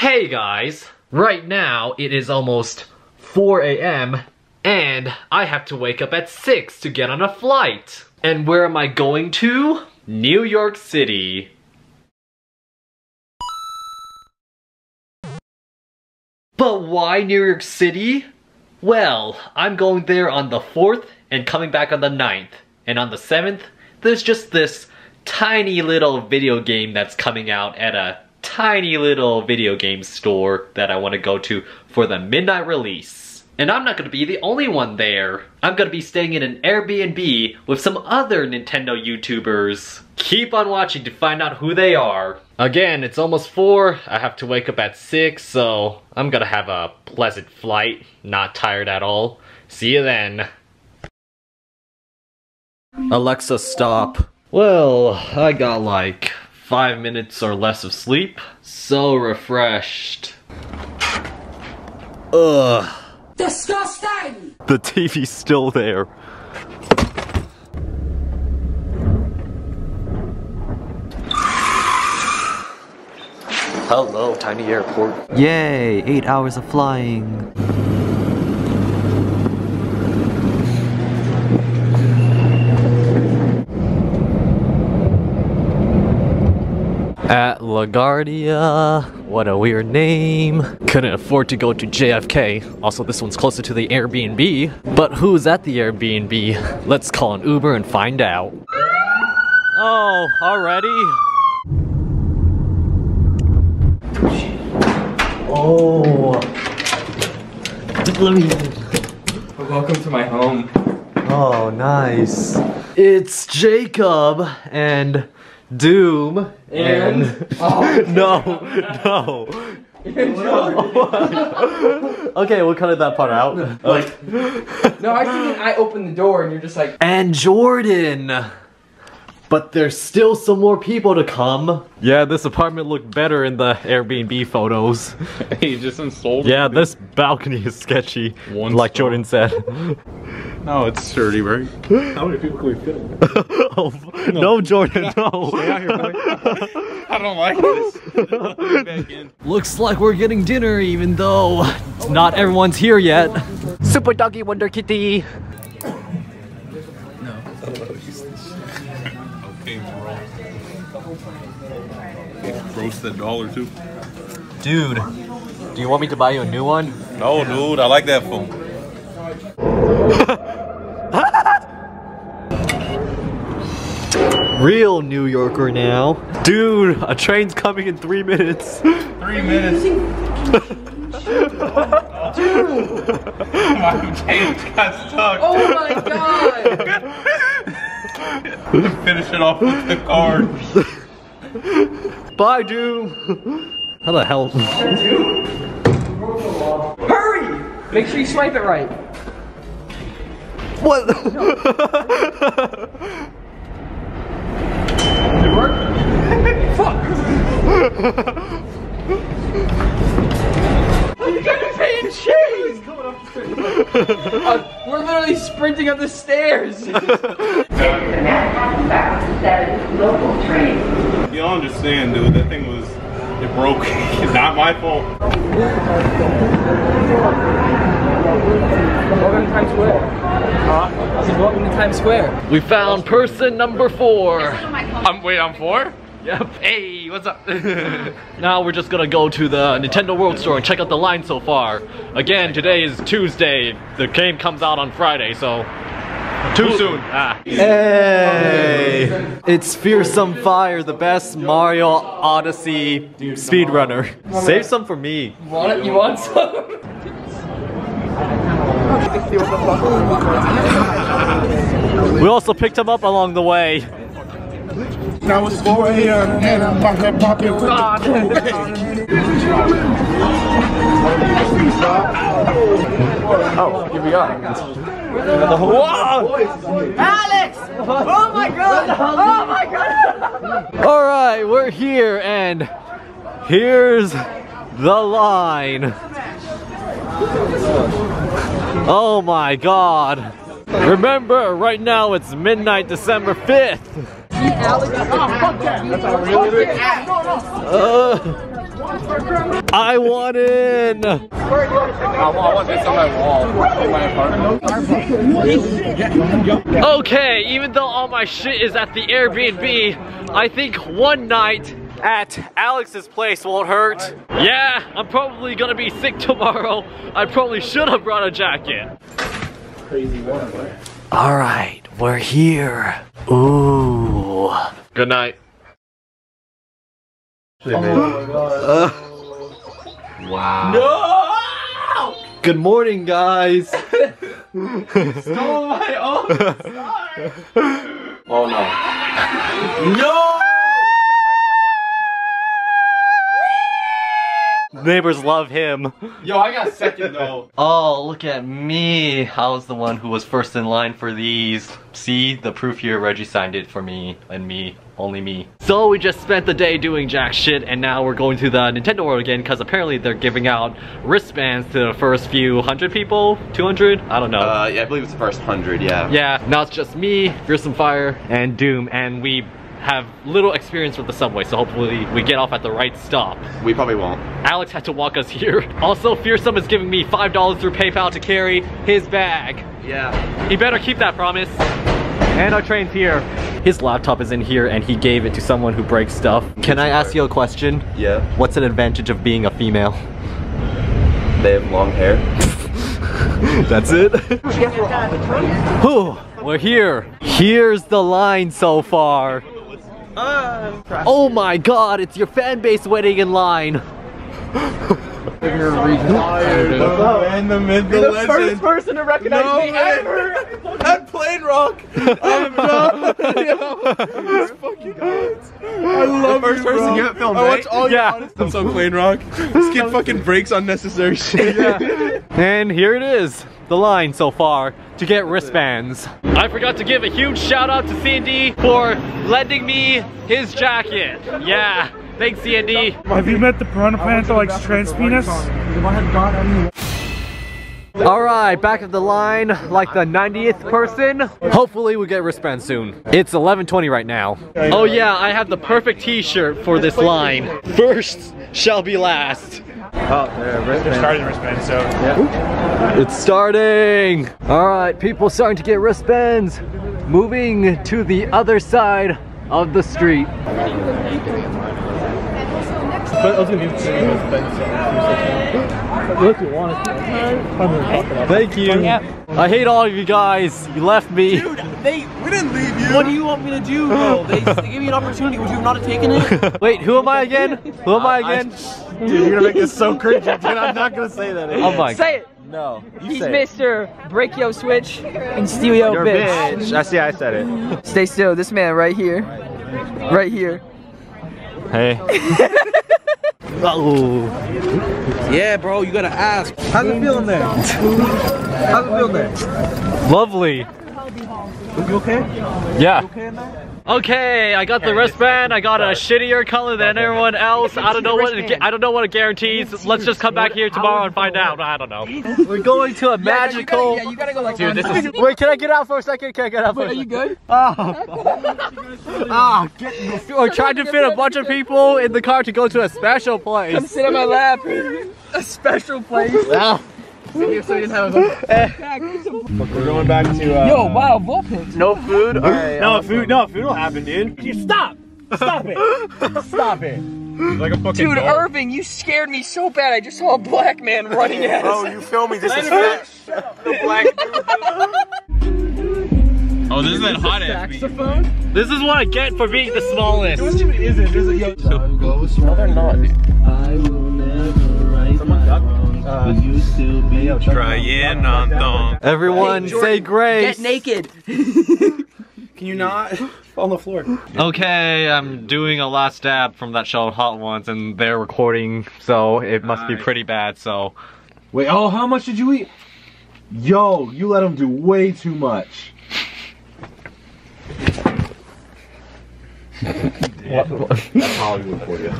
Hey guys! Right now, it is almost 4 a.m. and I have to wake up at 6 to get on a flight. And where am I going to? New York City. But why New York City? Well, I'm going there on the 4th and coming back on the 9th. And on the 7th, there's just this tiny little video game that's coming out at a tiny little video game store that I want to go to for the midnight release. And I'm not going to be the only one there. I'm going to be staying in an Airbnb with some other Nintendo YouTubers. Keep on watching to find out who they are. Again, it's almost 4. I have to wake up at 6, so I'm going to have a pleasant flight. Not tired at all. See you then. Alexa, stop. Well, I got like five minutes or less of sleep. So refreshed. Ugh. Disgusting! The TV's still there. Hello, tiny airport. Yay, eight hours of flying. At LaGuardia, what a weird name. Couldn't afford to go to JFK. Also, this one's closer to the Airbnb. But who's at the Airbnb? Let's call an Uber and find out. Oh, already? Oh. Welcome to my home. Oh, nice. It's Jacob and Doom and. no, no. okay, we'll cut that part out. Like, no, I think I open the door and you're just like, and Jordan. But there's still some more people to come. Yeah, this apartment looked better in the Airbnb photos. He just installed Yeah, this balcony is sketchy, One like star. Jordan said. No, it's sturdy, right? How many people can we fit in? oh, no. Jordan, no. I don't like this. Back in. Looks like we're getting dinner even though not everyone's here yet. Super Doggy Wonder Kitty. No. okay, Roast that dollar too. Dude, do you want me to buy you a new one? No, dude, I like that phone. Real New Yorker now. Dude, a train's coming in three minutes. Three minutes. my chain got stuck. oh my god! Finish it off with the card. Bye, Doom. How the hell? Hurry! Make sure you swipe it right. What? You gotta pay in change! Uh, we're literally sprinting up the stairs! local train. You don't understand, dude. That thing was, it broke. It's not my fault. Welcome to Times Square. Huh? I said, welcome to Times Square. we found person number four. I'm, wait, I'm four? Yep. Hey, what's up? now we're just gonna go to the Nintendo World Store and check out the line so far. Again, today is Tuesday. The game comes out on Friday, so too soon. Ah. Hey, it's Fearsome Fire, the best Mario Odyssey speedrunner. Save some for me. You want it? You want some? We also picked him up along the way. Now it's 4 a.m. and I'm about to pop in with Oh, here we are. Whoa! Alex! Oh my god! Oh my god! All right, we're here and here's the line. Oh my god. Remember, right now it's midnight December 5th. Alex! Oh, fuck that! Fuck that! No, no! Uh, I want, in. Okay, even though all my shit is at the Airbnb, I think one night at Alex's place won't hurt. Yeah, I'm probably gonna be sick tomorrow. I probably should have brought a jacket. All right, we're here. Ooh. Good night. Oh my uh. Wow. No! Good morning, guys. Stole my own star. Oh no. No! Neighbors love him. Yo, I got second though. Oh, look at me. I was the one who was first in line for these. See, the proof here, Reggie signed it for me and me, only me. So we just spent the day doing jack shit and now we're going to the Nintendo World again because apparently they're giving out wristbands to the first few hundred people, 200? I don't know. Uh, yeah, I believe it's the first hundred, yeah. yeah, now it's just me, Fearsome Fire, and Doom, and we have little experience with the subway, so hopefully we get off at the right stop. We probably won't. Alex had to walk us here. Also, Fearsome is giving me $5 through PayPal to carry his bag. Yeah. He better keep that promise. And our train's here. His laptop is in here and he gave it to someone who breaks stuff. Can I ask you a question? Yeah. What's an advantage of being a female? They have long hair. That's it? Whew, we're here. Here's the line so far. Oh my god, it's your fan base waiting in line. And the mid the legend. person to recognize No me way. ever. At Plainrock. I'm done. These fucking guys. I love first you, person bro. you have filmed, I watch right? all Yeah. your honest clips on Plainrock. This kid fucking breaks unnecessary shit. And here it is, the line so far to get wristbands. I forgot to give a huge shout out to CND for lending me his jacket. Yeah, thanks CND. Have you met the Piranha Plant that likes trans penis? All right, back of the line, like the 90th person. Hopefully we get wristbands soon. It's 11:20 right now. Oh yeah, I have the perfect T-shirt for this line. First shall be last. Oh, they're starting the wristband, so. It's starting. All right, people starting to get wristbands. Moving to the other side of the street. Thank you. I hate all of you guys. You left me. Dude, they, we didn't leave you. What do you want me to do, bro? They, they gave me an opportunity. Would you not have not taken it? Wait, who am I again? Who am I again? Dude, you're gonna make this so cringy, dude. I'm not gonna say that. Oh my. Say it. No. You He's say it. Mr. Break Yo Switch and Steal Yo You're bitch. bitch. I see. I said it. Stay still. This man right here. Right here. Hey. Oh. yeah, bro. You gotta ask. How's it feeling there? How's it feeling there? Lovely. You okay? Yeah. Okay in there? Okay, I got the wristband. I got a shittier color than everyone else. I don't know what it, I don't know what it guarantees. Let's just come back here tomorrow and find out. I don't know. We're going to a magical. Yeah, you gotta go like Dude, this is. Wait, can I get out for a second? Can I get out for a Are you second? good? Ah, get. We're trying to fit a bunch of people in the car to go to a special Come place. sit on my lap. A special place. Wow. so you didn't have a We're going back to. Uh, Yo, wow, Vulpix. No food. All right. No, food, no, food will happen, dude. You stop! Stop it! Stop it! Like a fucking Dude, dog. Irving, you scared me so bad. I just saw a black man running at us. Oh, you feel me? This is fat. The black Oh, this is that hot ass beat. This is what I get for being the smallest. Isn't? There's a yo. No, they're not, dude. Trying on them. Everyone say grace. Get naked. Can you not? Fall on the floor. Okay, I'm doing a last dab from that show Hot Ones and they're recording, so it must be Nice. pretty bad, so. Wait, oh, how much did you eat? Yo, you let him do way too much. That's Hollywood for you.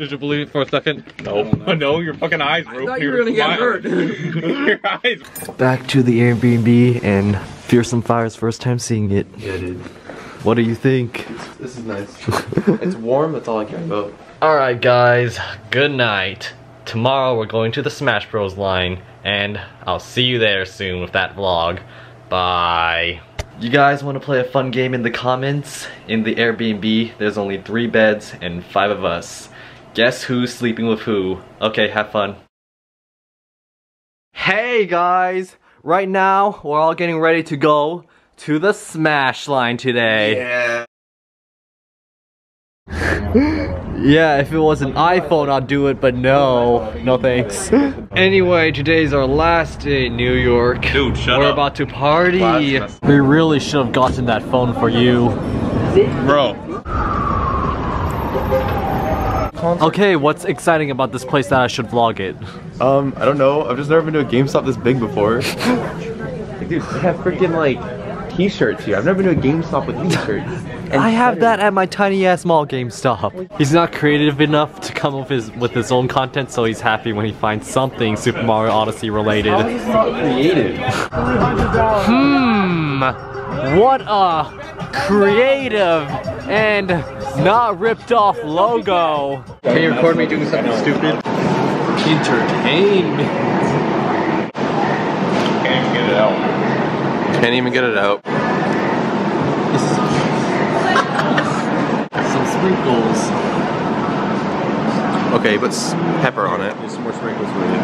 Did you believe it for a second? No, no, your fucking eyes were thought you were gonna get hurt. your eyes. Back to the Airbnb and Fearsome Fire's first time seeing it. Yeah, dude. What do you think? This is nice. it's warm, that's all I care about. Alright guys, good night. Tomorrow we're going to the Smash Bros line and I'll see you there soon with that vlog. Bye. You guys want to play a fun game in the comments? In the Airbnb, there's only three beds and five of us. Guess who's sleeping with who? Okay, have fun. Hey guys! Right now, we're all getting ready to go to the Smash line today. Yeah. Yeah, if it was an iPhone, I'd do it, but no. No thanks. anyway, today's our last day in New York. Dude, shut We're up. about to party. We really should have gotten that phone for you. Bro. Okay, what's exciting about this place that I should vlog it? Um, I don't know. I've just never been to a GameStop this big before. Like, Dude, they have freaking like t-shirts here. I've never been to a GameStop with t-shirts. I have that at my tiny ass mall GameStop. He's not creative enough to come up with his, with his own content, so he's happy when he finds something Super Mario Odyssey related. Not creative. Hmm. What a creative and not ripped off logo. Can you record me doing something stupid? Entertain me. Can't even get it out. Can't even get it out. Some sprinkles. Okay, put pepper on it. There's some more sprinkles for you.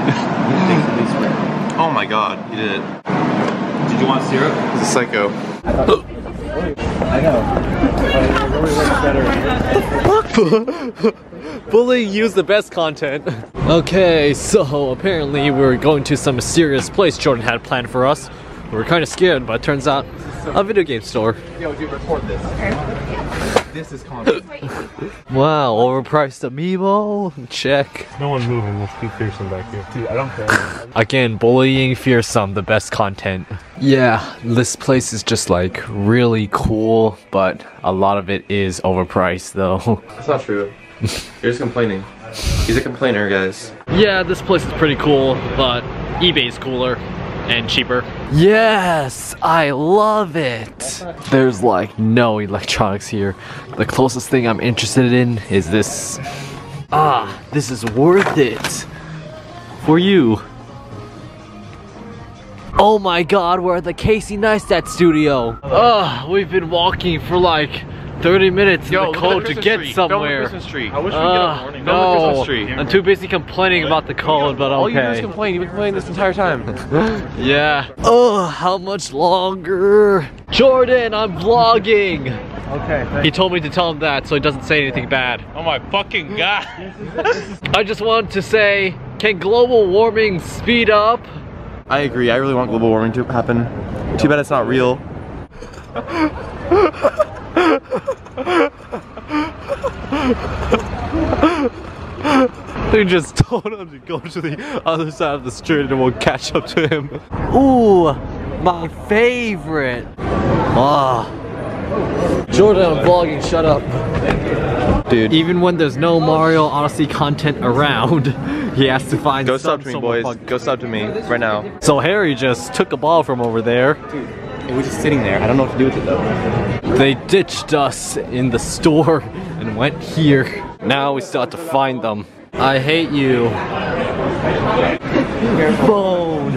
Oh my god, he did it. Did you want syrup? He's a psycho. Bullying use the best content. Okay, so apparently we're going to some mysterious place Jordan had planned for us. We were kind of scared, but it turns out a video game store. Yo, dude, record this. This is content. Wow, overpriced amiibo. Check. No one moving. Let's keep Pearson back here. Dude, I don't care. Again, bullying fearsome, the best content. Yeah, this place is just like really cool, but a lot of it is overpriced though. That's not true. You're just complaining. He's a complainer, guys. yeah, this place is pretty cool, but eBay's cooler and cheaper. Yes, I love it. There's like no electronics here. The closest thing I'm interested in is this. Ah, this is worth it. For you. Oh my god, we're at the Casey Neistat studio. Ugh, we've been walking for like 30 minutes in the cold to get somewhere. Street. I wish we Uh, could no, Street. I'm too busy complaining about the cold, but All you do is okay. complain. You've been complaining this entire time. Yeah. Oh, how much longer? Jordan, I'm vlogging. Okay. He told me to tell him that so he doesn't say anything bad. Oh my fucking god. I just wanted to say, can global warming speed up? I agree. I really want global warming to happen. Too bad it's not real. They just told him to go to the other side of the street and we'll catch up to him. Ooh, my favorite. Ah. Jordan, I'm vlogging, shut up. Dude. Even when there's no Mario Odyssey content around, he has to find Go sub to me, boys. Go sub to me right now. So Harry just took a ball from over there. It was just sitting there. I don't know what to do with it though. They ditched us in the store and went here. Now we still have to find them. I hate you. Phone.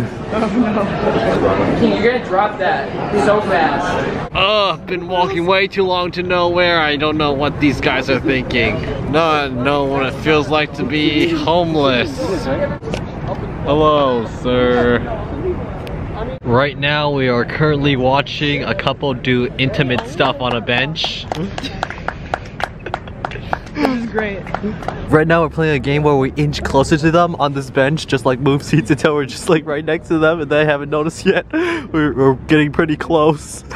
You're gonna drop that so fast. Ugh, been walking way too long to nowhere. I don't know what these guys are thinking. No, I know what it feels like to be homeless. Hello, sir. Right now, we are currently watching a couple do intimate stuff on a bench. This is great. Right now, we're playing a game where we inch closer to them on this bench, just like move seats until we're just like right next to them, and they haven't noticed yet. We're, we're getting pretty close.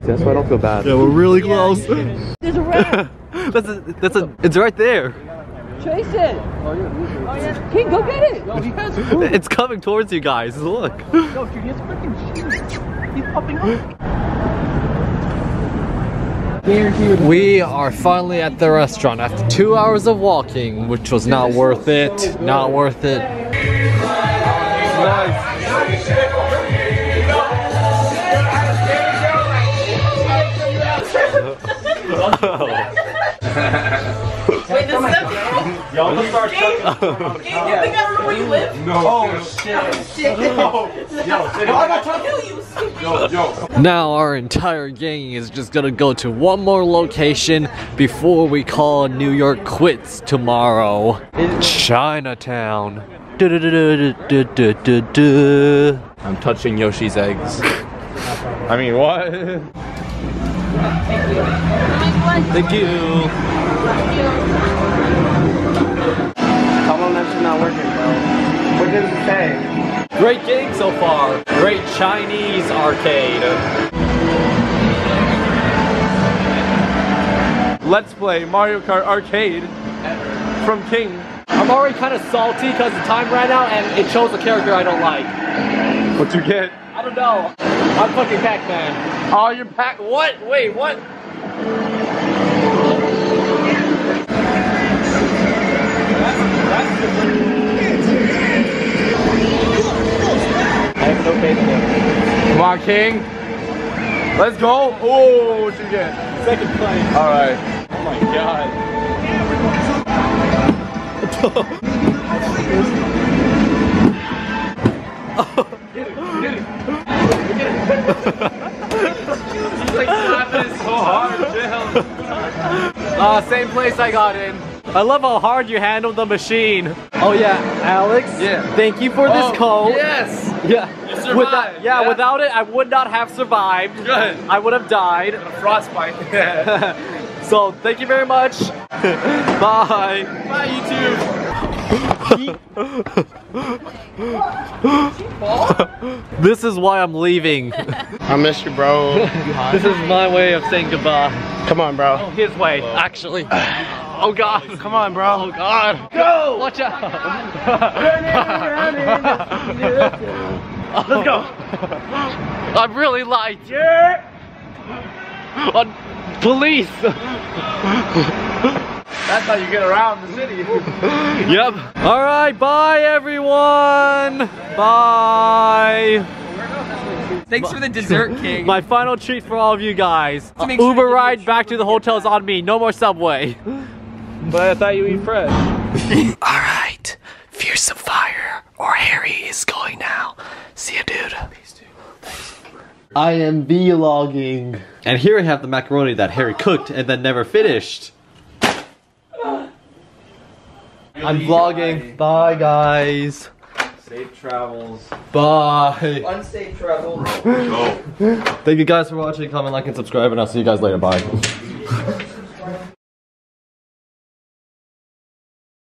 That's why I don't feel bad. Yeah, we're really close. There's a rat. that's a, that's a, it's right there. Chase oh, it. Oh, yeah. King, go get it. No, he has It's coming towards you guys. Look. No, dude, he has freaking shoes. He's popping up. We are finally at the restaurant after two hours of walking, which was not worth it. Not worth it. Wait, Game? Game, you think I don't where you live? Oh shit. I'm not trying to kill you. Yo, yo. Now our entire gang is just gonna go to one more location before we call New York quits tomorrow. Chinatown. I'm touching Yoshi's eggs. I mean, what? Thank you. Tell them not working, bro. What does it say? Great game so far. Great Chinese arcade. Let's play Mario Kart Arcade from King. I'm already kind of salty because the time ran out and it chose a character I don't like. What you get? I don't know. I'm fucking Pac-Man. Oh, you're Pac- What? Wait, what? I have no faith in him. Come on, King. Let's go. Oh, what you get? Second place. All right. Oh my god. He's like slapping it so hard, Uh, same place I got in. I love how hard you handled the machine. Oh yeah, Alex. Yeah. Thank you for this Oh, code. Yes. Yeah. You survived, Without, yeah, yeah. without it, I would not have survived. Good. I would have died. Frostbite. so thank you very much. Bye. Bye, YouTube. This is why I'm leaving. I miss you, bro. this is my way of saying goodbye. Come on, bro. Oh, his way, actually. Oh God. Come on, bro. Oh God. Go! Watch out. Let's go. I'm really light. Yeah. On police. That's how you get around the city. yep. All right. Bye, everyone. Bye. Thanks for the dessert, King. My final treat for all of you guys. To make sure Uber ride back to the hotel is on me. No more subway. But I thought you eat fresh. Alright. Fearsome Fire or Harry is going now. See ya, dude. I am vlogging. And here I have the macaroni that Harry cooked and then never finished. I'm vlogging. Bye, guys. Safe travels. Bye. Unsafe travel. Thank you guys for watching. Comment, like, and subscribe, and I'll see you guys later. Bye.